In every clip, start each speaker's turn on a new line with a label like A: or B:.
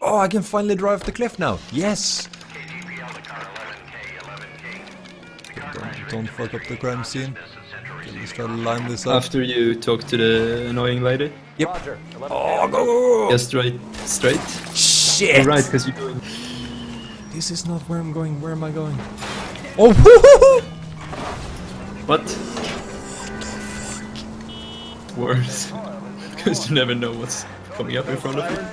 A: Oh, I can finally drive the cliff now. Yes. Don't, don't fuck up the crime scene. Okay, let's try to line this up.
B: After you talk to the annoying lady.
A: Yep. Oh, go, go, go.
B: Yeah, straight, straight.
A: Shit.
B: You're right, because you're going.
A: This is not where I'm going. Where am I going? Oh, woo-hoo-hoo.
B: What? Worse. Because you never know what's coming up in front of you.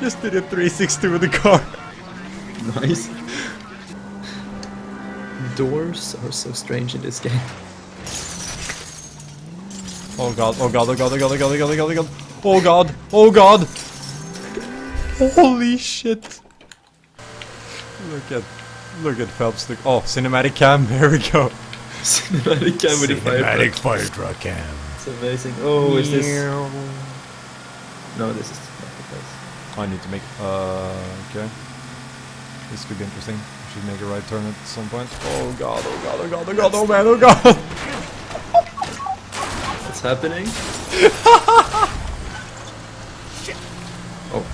A: Just did a 360 with the car.
B: Nice. Doors are so strange in this game.
A: Oh god, oh god, oh god, oh god, oh god, oh god, oh god, oh god. Oh god, oh god. Holy shit. Look at, look at Phelps. Look, oh, cinematic cam, here we go.
B: Cinematic cam with the fire
A: Cinematic fire truck cam.
B: Amazing. Oh, is this? No, this is not the place.
A: I need to make, uh, okay. This could be interesting. I should make a right turn at some point. Oh god, oh god, oh god, oh god, oh man, oh god.
B: What's happening? oh,
A: Oh,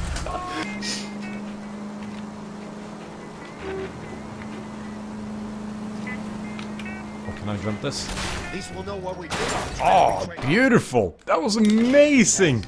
A: can I jump this?
C: At least we'll know what we did.
A: Oh, beautiful! That was amazing!